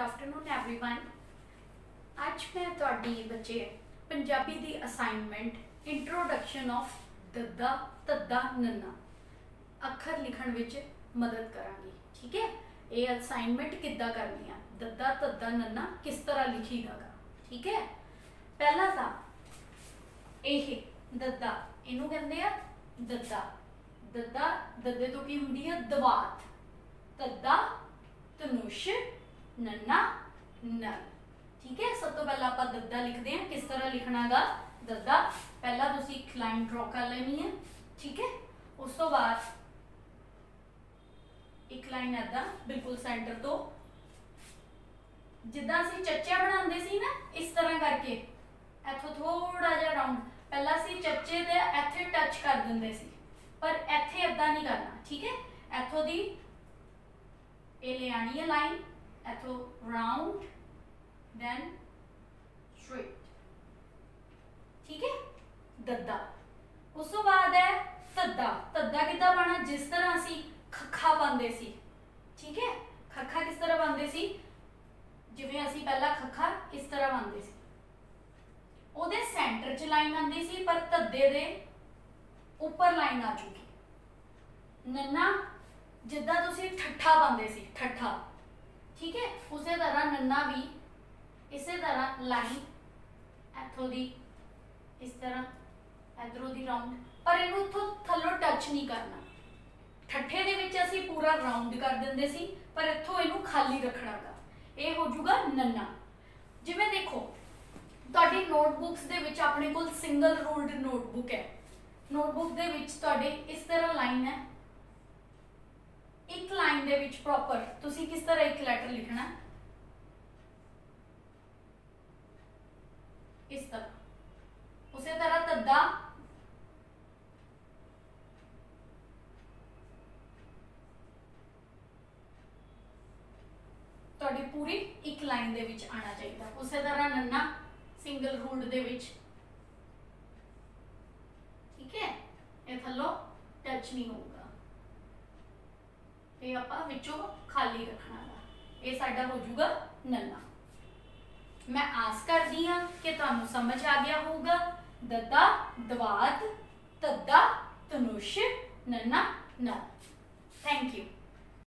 Afternoon everyone ਅੱਜ ਮੈਂ ਤੁਹਾਡੀ ਬੱਚੇ ਪੰਜਾਬੀ ਦੀ ਅਸਾਈਨਮੈਂਟ ਇੰਟਰੋਡਕਸ਼ਨ ਆਫ ਦੱਦਾ ਤੱਦਾ ਨੰਨਾ ਅੱਖਰ ਲਿਖਣ ਵਿੱਚ ਮਦਦ ਕਰਾਂਗੀ ਠੀਕ ਹੈ ਇਹ ਅਸਾਈਨਮੈਂਟ ਕਿੱਦਾਂ ਕਰਨੀ ਆ ਦੱਦਾ ਤੱਦਾ ਨੰਨਾ ਕਿਸ ਤਰ੍ਹਾਂ ਲਿਖੀਦਾਗਾ ਠੀਕ ਹੈ ਪਹਿਲਾ ਤਾਂ ਇਹ ਦੱਦਾ ਇਹਨੂੰ ਕਹਿੰਦੇ ਆ ਦੱਦਾ ਦੱਦਾ ਦੱਦੇ ਤੋਂ ਕੀ ਹੁੰਦੀ ਹੈ ਦਵਾਤ ਤੱਦਾ ਤਨੁਸ਼ ਨੰਨਾ ਨਰ ਠੀਕ ਹੈ? ਸਭ ਤੋਂ ਪਹਿਲਾਂ ਆਪਾਂ ਦੱਦਾ ਲਿਖਦੇ ਹਾਂ। ਕਿਸ ਤਰ੍ਹਾਂ ਲਿਖਣਾਗਾ? ਦੱਦਾ। ਪਹਿਲਾਂ ਤੁਸੀਂ ਇੱਕ ਲਾਈਨ ਡਰਾ ਕਰ ਲੈਣੀ ਹੈ। ਠੀਕ ਹੈ? ਉਸ ਤੋਂ ਬਾਅਦ ਇੱਕ ਲਾਈਨ ਏਦਾਂ, ਬਿਲਕੁਲ ਸੈਂਟਰ ਤੋਂ। ਜਿੱਦਾਂ ਅਸੀਂ ਚੱਚਾ ਬਣਾਉਂਦੇ ਸੀ ਨਾ, ਇਸ ਤਰ੍ਹਾਂ ਕਰਕੇ। ਇੱਥੋਂ ਥੋੜਾ ਜਿਹਾ ਰਾਉਂਡ ਪਹਿਲਾਂ ਅਸੀਂ ਚੱਚੇ ਦੇ ਇੱਥੇ ਟੱਚ ਕਰ ਦਿੰਦੇ ਸੀ। ਪਰ ਇੱਥੇ ਏਦਾਂ ਨਹੀਂ ਕਰਨਾ। ਠੀਕ ਹੈ? ਇੱਥੋਂ ਦੀ ਇਹ ਲਿਆਣੀ ਹੈ ਲਾਈਨ ਇੱਥੋਂ ਰਾਉਂਡ ਦੈਨ ਸਟ੍ਰੇਟ ਠੀਕ ਹੈ ਦੱਦਾ ਉਸ ਤੋਂ ਬਾਅਦ ਹੈ ਤੱਦਾ ਤੱਦਾ ਕਿੱਦਾਂ ਪਾਣਾ ਜਿਸ ਤਰ੍ਹਾਂ ਅਸੀਂ ਖੱਖਾ ਪਾਉਂਦੇ ਸੀ ਠੀਕ ਹੈ ਖੱਖਾ ਕਿਸ ਤਰ੍ਹਾਂ ਪਾਉਂਦੇ ਸੀ ਜਿਵੇਂ ਅਸੀਂ ਪਹਿਲਾਂ ਖੱਖਾ ਇਸ ਤਰ੍ਹਾਂ ਪਾਉਂਦੇ ਸੀ ਉਹਦੇ ਸੈਂਟਰ 'ਚ ਲਾਈਨ ਆਉਂਦੀ ਸੀ ਪਰ ਤੱਦੇ ਦੇ ਉੱਪਰ ਲਾਈਨ ਆ ਚੁੱਕੀ ਨੰਨਾ ਜਿੱਦਾਂ ਤੁਸੀਂ ਠੱਠਾ ਪਾਉਂਦੇ ਸੀ ਠੱਠਾ ਠੀਕ ਹੈ? ਉਸੇ ਤਰ੍ਹਾਂ ਨੰਨਾ ਵੀ, ਇਸੇ ਤਰ੍ਹਾਂ ਲਾਈਨ ਇੱਥੋਂ ਦੀ, ਇਸ ਤਰ੍ਹਾਂ, ਇਧਰੋਂ ਦੀ ਰਾਉਂਡ ਪਰ ਇਹਨੂੰ ਇੱਥੋਂ ਥੱਲੋਂ ਟੱਚ ਨਹੀਂ ਕਰਨਾ। ਠੱਠੇ ਦੇ ਵਿੱਚ ਅਸੀਂ ਪੂਰਾ ਰਾਉਂਡ ਕਰ ਦਿੰਦੇ ਸੀ, ਪਰ ਇੱਥੋਂ ਇਹਨੂੰ ਖਾਲੀ ਰੱਖਣਾ ਰੱਖਣਾਗਾ ਇਹ ਹੋ ਜਾਊਗਾ ਨੰਨਾ। ਜਿਵੇਂ ਦੇਖੋ, ਤੁਹਾਡੀ ਨੋਟਬੁੱਕਸ ਦੇ ਵਿੱਚ ਆਪਣੇ ਕੋਲ ਸਿੰਗਲ ਰੂਲਡ ਨੋਟਬੁੱਕ ਹੈ। ਨੋਟਬੁੱਕ ਦੇ ਵਿੱਚ ਤੁਹਾਡੇ ਇਸ ਤਰ੍ਹਾਂ ਲਾਈਨ ਹੈ। ਦੇ ਵਿੱਚ ਪ੍ਰੋਪਰ ਤੁਸੀਂ ਕਿਸ ਤਰ੍ਹਾਂ ਇੱਕ ਲੈਟਰ ਲਿਖਣਾ? ਇਸ ਤਰ੍ਹਾਂ। ਉਸੇ ਤਰ੍ਹਾਂ ਤੱਦਾ। ਤੁਹਾਡੀ ਪੂਰੀ ਇੱਕ ਲਾਈਨ ਦੇ ਵਿੱਚ ਆਣਾ ਚਾਹੀਦਾ। ਉਸੇ ਤਰ੍ਹਾਂ ਨੰਨਾ ਸਿੰਗਲ ਰੂਲਡ ਦੇ ਵਿੱਚ। ਠੀਕ ਹੈ? ਇਹ ਥੱਲੋਂ ਟੱਚ ਨਹੀਂ ਹੋਊਗਾ। ਇਹ ਆਪਾਂ ਵਿੱਚੋਂ ਖਾਲੀ ਰੱਖਣਾ ਹੈ ਇਹ ਸਾਡਾ ਹੋ ਜਾਊਗਾ ਨੰਨਾ ਮੈਂ ਆਸ ਕਰਦੀ ਹਾਂ ਕਿ ਤੁਹਾਨੂੰ ਸਮਝ ਆ ਗਿਆ ਹੋਊਗਾ। ਦੱਦਾ, ਦਵਾਤ, ਤੱਦਾ, ਤਨੁਸ਼ ਨੰਨਾ ਨਾ ਥੈਂਕ ਯੂ